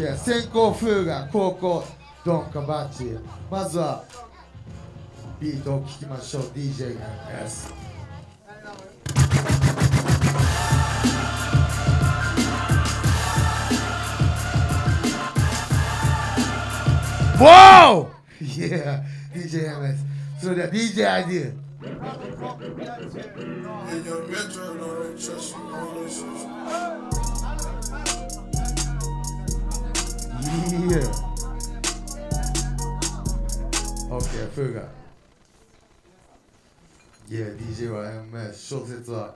OK 先行風が高校ドンカバッチ。まずはビートを聴きましょう。DJ が S わお Yeah DJMS それでは DJ アイディ Yeah OK、フーが。いや、DJ は m m 小説は。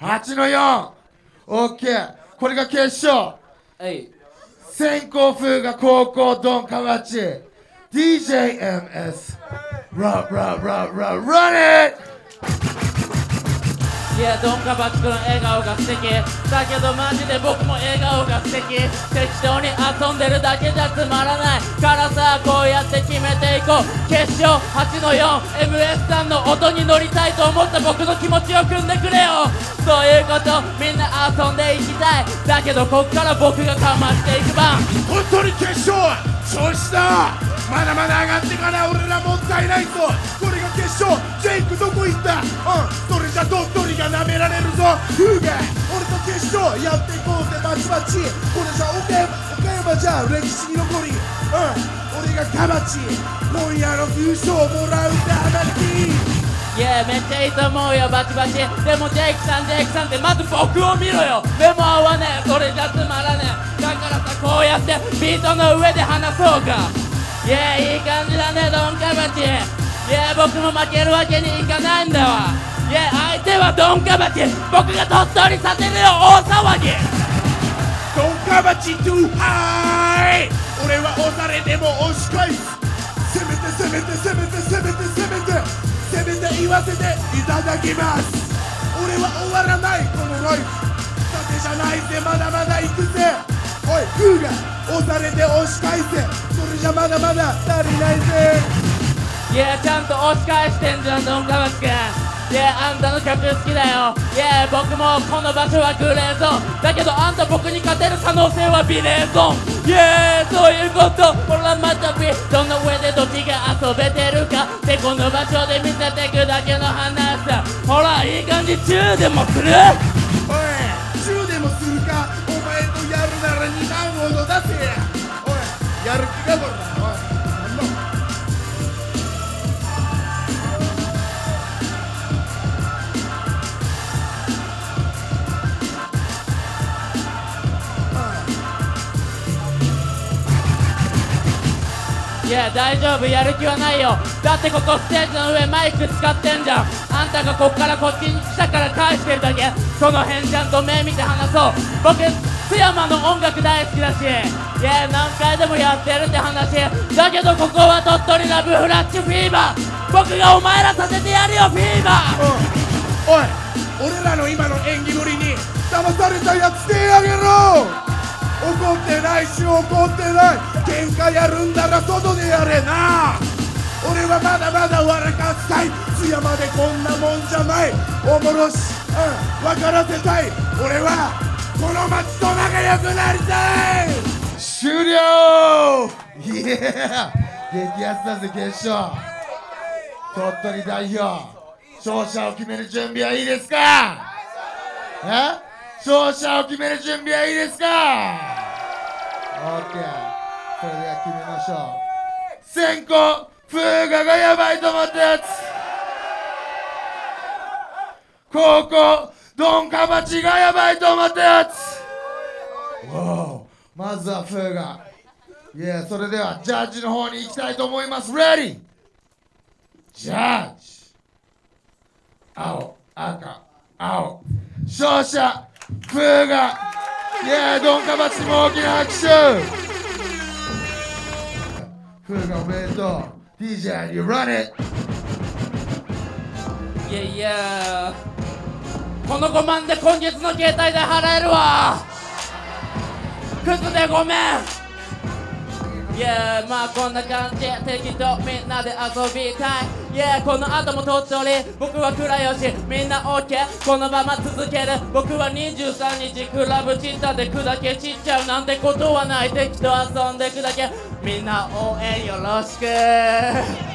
8の 4!OK、これが決勝。はい。先行フーが高校ドンカマチ。DJMS。やドンカバチコの笑顔が素敵。だけどマジで僕も笑顔が素敵。適当に遊んでるだけじゃつまらない。からさこうやって決めていこう。決勝8の 4MS さんの音に乗りたいと思った。僕の気持ちを汲んでくれよ。そういうことみんな遊んでいきたい。だけどこっから僕がかましていく番。本当に決勝調子だまだまだ上がってかない俺らもったいないぞ。これが決勝。ジェイクどこ行った？うん。それじゃ鳥取が舐められるぞフーガ俺と決勝やっていこうぜバチバチこれじゃ岡山岡山じゃ歴史に残りうん俺がカバチ今夜の優勝もらうんだ花火いやめっちゃいいと思うよバチバチ。でもジェイクさんジェイクさんってまず僕を見ろよ。目も合わねえそれじゃつまらねえ。だからさこうやってビートの上で話そうか。いやいい感じだねドンカバチいや僕も負けるわけにいかないんだわ。いや相手はドンカバチ。僕が鳥取させるよ大騒ぎ。ドンカバチトゥハイ。俺は押されても押し返す。攻めて攻めて攻めて攻めて攻めて。攻めて言わせていただきます。俺は終わらないこのライフ。だけじゃないぜまだまだ行くぜ。おいグーが押されて押し返せ。それじゃまだまだ足りないぜ。いやちゃんと押し返してんじゃんドンカバチ君いやあんたの曲好きだよ。いや僕もこの場所はグレーゾーン。だけどあんた僕に勝てる可能性はビレーゾーン。イエーそういうこと。ほらまたビどの上でどっちが遊べてるか。でこの場所で見せてくだけの話さ。ほらいい感じ。チューでもする。おい10でもするか。お前とやるなら2万ほど出せおいやる気がこらおいや大丈夫。やる気はないよ。だってここステージの上マイク使ってんじゃん。あんたがこっからこっちに来たから返してるだけ。その辺ちゃんと目見て話そう。僕津山の音楽大好きだし。いや何回でもやってるって話。だけどここは鳥取ラブフラッシュフィーバー。僕がお前らさせてやるよフィーバー。おい俺らの今の演技ぶりに騙されたやつ手あげろ。怒ってないし怒ってない。喧嘩やるんなら外でやれな。俺はまだまだ笑かしたい。津山でこんなもんじゃない。おもろし。うん。分からせたい。俺はこの街と仲良くなりたい。終了。イエー激アツだぜ決勝。鳥取代表。勝者を決める準備はいいですか？え？勝者を決める準備はいいですか？それでは決めましょう。先行風雅がやばいと思ったやつ。高校ドンカバチがやばいと思ったやつ。おうまずはフーガいやそれではジャッジの方に行きたいと思います。Ready ジャッジ青赤青。勝者フイエーイドンカバチも大きな拍手。フーガおめでとう。DJ you run it. いやいやこの5万で今月の携帯代払えるわ。クズでごめん。Yeah まあこんな感じ。適当。みんなで遊びたい。Yeah この後も鳥取。僕は倉吉みんな OK このまま続ける。僕は23日クラブチッタで砕け散っちゃう。なんてことはない。適当遊んでくだけ。みんな応援よろしく。